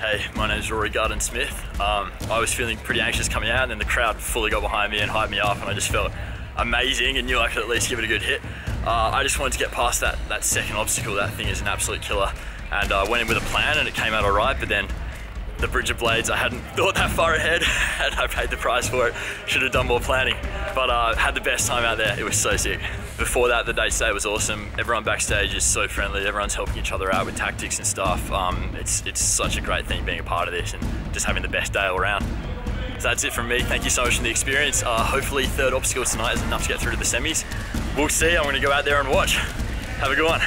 Hey, my name is Rory Garton-Smith. Um, I was feeling pretty anxious coming out, and then the crowd fully got behind me and hyped me up, and I just felt amazing and knew I could at least give it a good hit. Uh, I just wanted to get past that, that second obstacle. That thing is an absolute killer. And I uh, went in with a plan, and it came out all right, but then the Bridge of Blades, I hadn't thought that far ahead, and I paid the price for it. Should have done more planning, but uh, had the best time out there. It was so sick. Before that, the day stay was awesome. Everyone backstage is so friendly. Everyone's helping each other out with tactics and stuff. Um, it's it's such a great thing being a part of this and just having the best day all around. So that's it from me. Thank you so much for the experience. Uh, hopefully, third obstacle tonight is enough to get through to the semis. We'll see. I'm going to go out there and watch. Have a good one.